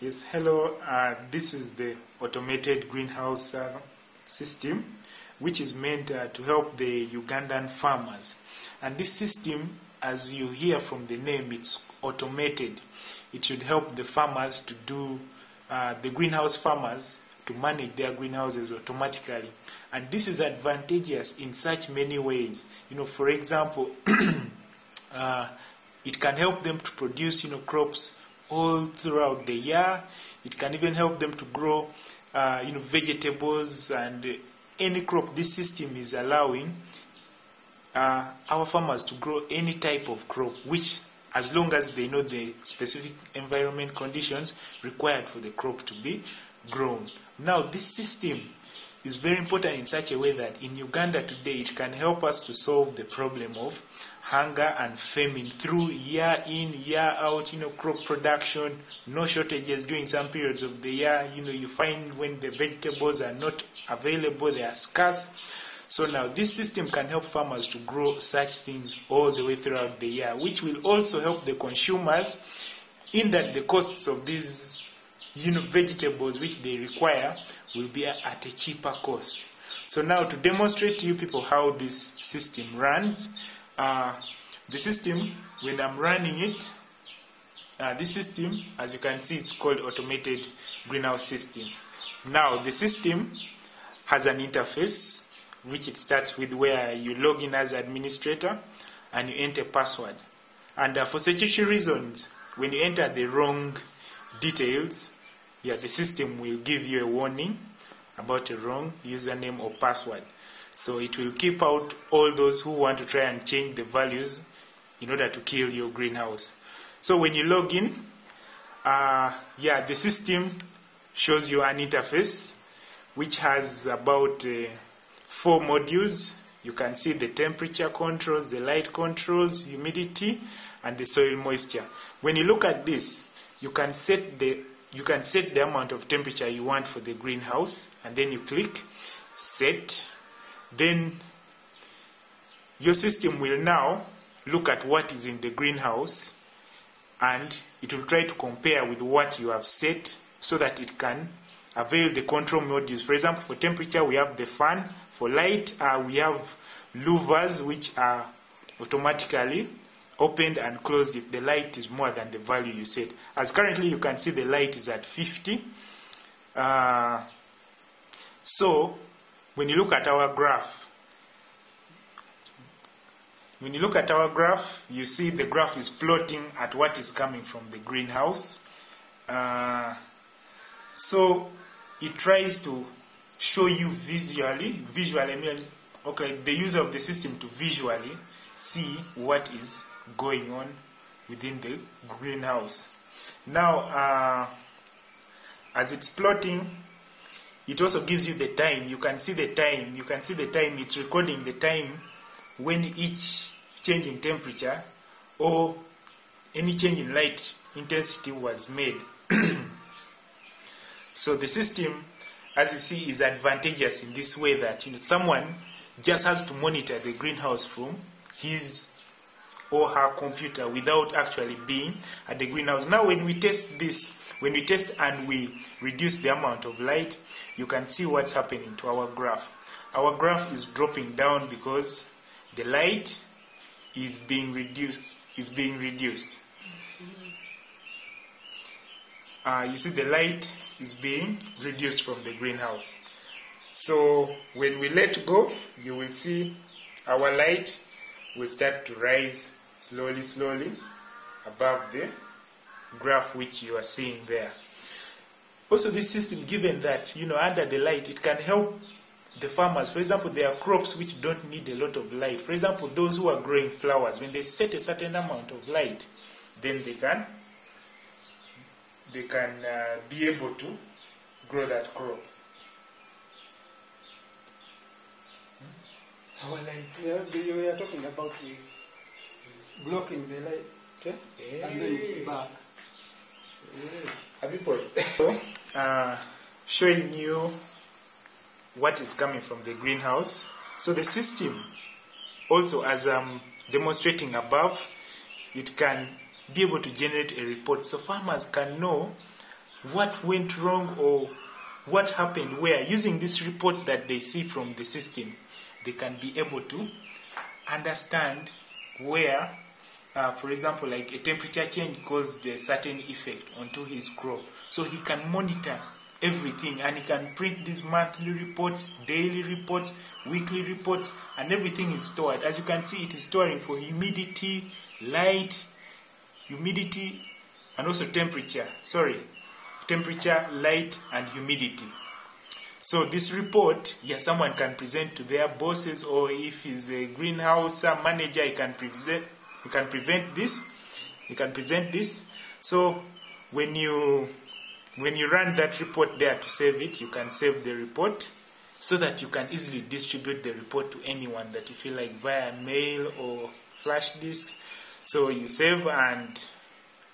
Yes, hello. Uh, this is the automated greenhouse uh, system, which is meant uh, to help the Ugandan farmers. And this system, as you hear from the name, it's automated. It should help the farmers to do, uh, the greenhouse farmers to manage their greenhouses automatically. And this is advantageous in such many ways. You know, for example, uh, it can help them to produce, you know, crops all throughout the year. It can even help them to grow, uh, you know, vegetables and any crop. This system is allowing uh, our farmers to grow any type of crop, which, as long as they know the specific environment conditions required for the crop to be grown. Now, this system is very important in such a way that in Uganda today it can help us to solve the problem of hunger and famine through year in, year out, you know, crop production, no shortages during some periods of the year. You know, you find when the vegetables are not available, they are scarce. So now this system can help farmers to grow such things all the way throughout the year, which will also help the consumers in that the costs of these you know, vegetables which they require will be at a cheaper cost. So now to demonstrate to you people how this system runs, uh, the system, when I'm running it, uh, this system, as you can see, it's called automated greenhouse system. Now the system has an interface which it starts with where you log in as administrator and you enter password. And uh, for security reasons, when you enter the wrong details, yeah, the system will give you a warning about a wrong username or password. So it will keep out all those who want to try and change the values in order to kill your greenhouse. So when you log in, uh, yeah, the system shows you an interface which has about uh, four modules. You can see the temperature controls, the light controls, humidity, and the soil moisture. When you look at this, you can set the you can set the amount of temperature you want for the greenhouse and then you click set. Then your system will now look at what is in the greenhouse and it will try to compare with what you have set so that it can avail the control modules. For example for temperature we have the fan. For light uh, we have louvers which are automatically opened and closed if the light is more than the value you set. As currently you can see the light is at 50. Uh, so when you look at our graph, when you look at our graph, you see the graph is plotting at what is coming from the greenhouse. Uh, so it tries to show you visually, visually, okay, the user of the system to visually see what is going on within the greenhouse. Now, uh, as it's plotting, it also gives you the time. You can see the time. You can see the time. It's recording the time when each change in temperature or any change in light intensity was made. so the system, as you see, is advantageous in this way that you know, someone just has to monitor the greenhouse from his or her computer without actually being at the greenhouse. Now when we test this, when we test and we reduce the amount of light, you can see what's happening to our graph. Our graph is dropping down because the light is being reduced. Is being reduced. Uh, you see the light is being reduced from the greenhouse. So when we let go, you will see our light will start to rise slowly, slowly above the graph which you are seeing there. Also, this system, given that, you know, under the light, it can help the farmers. For example, there are crops which don't need a lot of light. For example, those who are growing flowers, when they set a certain amount of light, then they can they can uh, be able to grow that crop. Our light, yeah, you are talking about is blocking the light, okay? and then it's back. Have you paused? uh, showing you what is coming from the greenhouse. So the system, also as I'm demonstrating above, it can be able to generate a report so farmers can know what went wrong or what happened where using this report that they see from the system they can be able to understand where uh, for example like a temperature change caused a certain effect onto his crop. So he can monitor everything and he can print these monthly reports daily reports weekly reports and everything is stored. As you can see it is storing for humidity light humidity and also temperature. Sorry temperature light and humidity. So this report yeah someone can present to their bosses or if he's a greenhouse manager he can present you can prevent this. You can present this. So when you when you run that report there to save it you can save the report so that you can easily distribute the report to anyone that you feel like via mail or flash disks. So you save and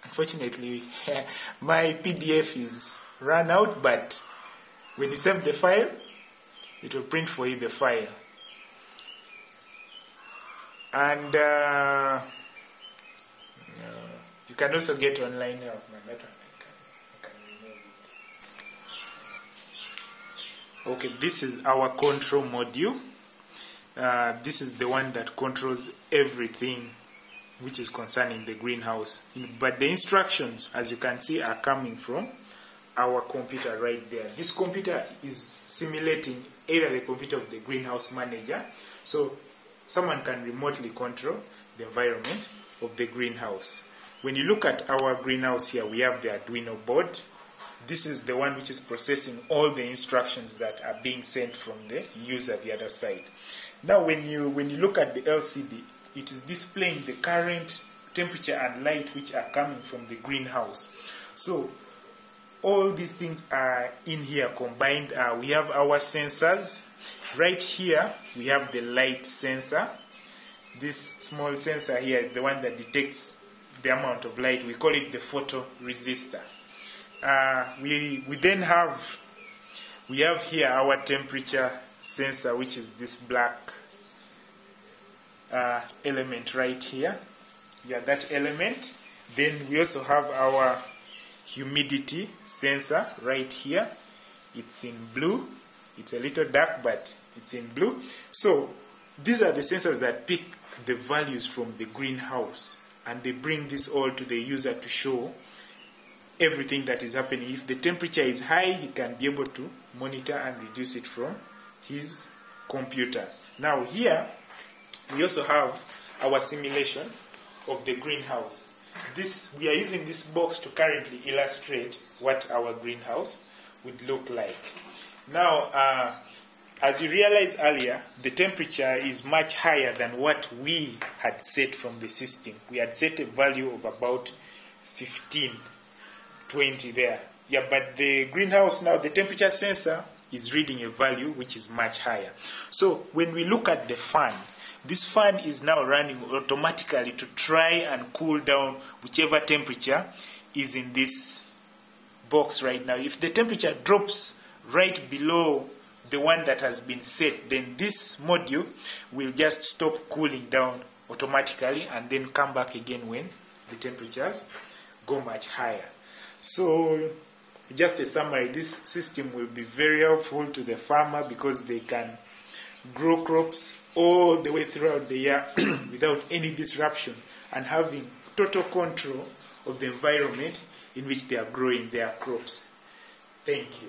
unfortunately my pdf is run out but when you save the file it will print for you the file. And uh, you can also get online can remove it. okay this is our control module. Uh, this is the one that controls everything which is concerning the greenhouse. But the instructions as you can see are coming from our computer right there. This computer is simulating either the computer of the greenhouse manager. So someone can remotely control the environment of the greenhouse when you look at our greenhouse here we have the arduino board. This is the one which is processing all the instructions that are being sent from the user the other side. Now when you when you look at the lcd it is displaying the current temperature and light which are coming from the greenhouse. So all these things are in here combined. Uh, we have our sensors. Right here we have the light sensor. This small sensor here is the one that detects the amount of light. We call it the photoresistor. Uh, we we then have we have here our temperature sensor which is this black uh, element right here. Yeah that element. Then we also have our humidity sensor right here. It's in blue. It's a little dark but it's in blue. So these are the sensors that pick the values from the greenhouse and they bring this all to the user to show everything that is happening. If the temperature is high he can be able to monitor and reduce it from his computer. Now here we also have our simulation of the greenhouse. This we are using this box to currently illustrate what our greenhouse would look like. Now uh, as you realized earlier the temperature is much higher than what we had set from the system. We had set a value of about 15 20 there. Yeah but the greenhouse now the temperature sensor is reading a value which is much higher. So when we look at the fan this fan is now running automatically to try and cool down whichever temperature is in this box right now. If the temperature drops right below the one that has been set, then this module will just stop cooling down automatically and then come back again when the temperatures go much higher. So, just a summary this system will be very helpful to the farmer because they can grow crops all the way throughout the year without any disruption and having total control of the environment in which they are growing their crops. Thank you.